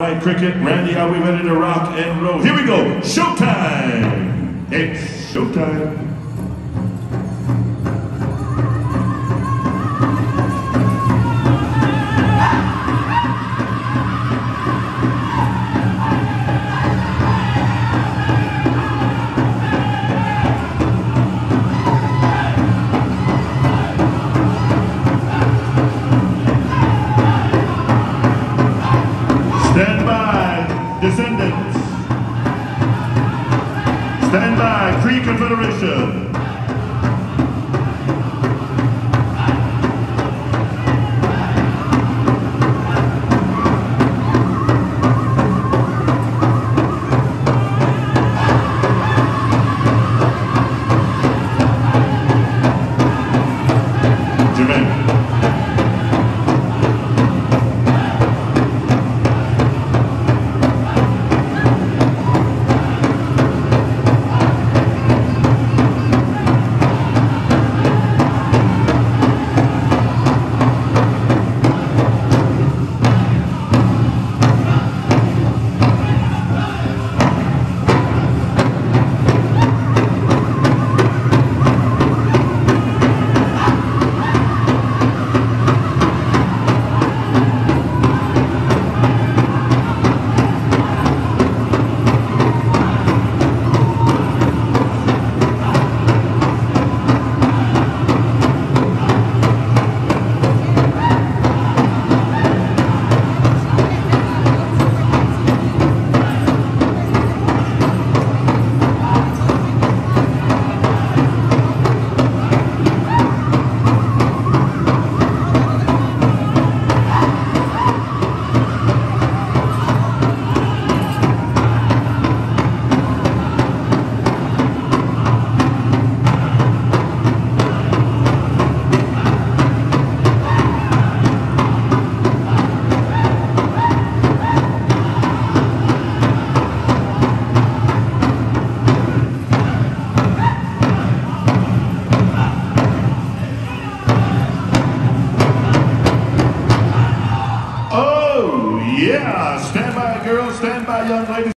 All right, cricket, Randy, are we ready to rock and roll? Here we go. Showtime. It's showtime. Descendants. Stand by, Cree Confederation. Yeah. Stand by, girls. Stand by, young ladies.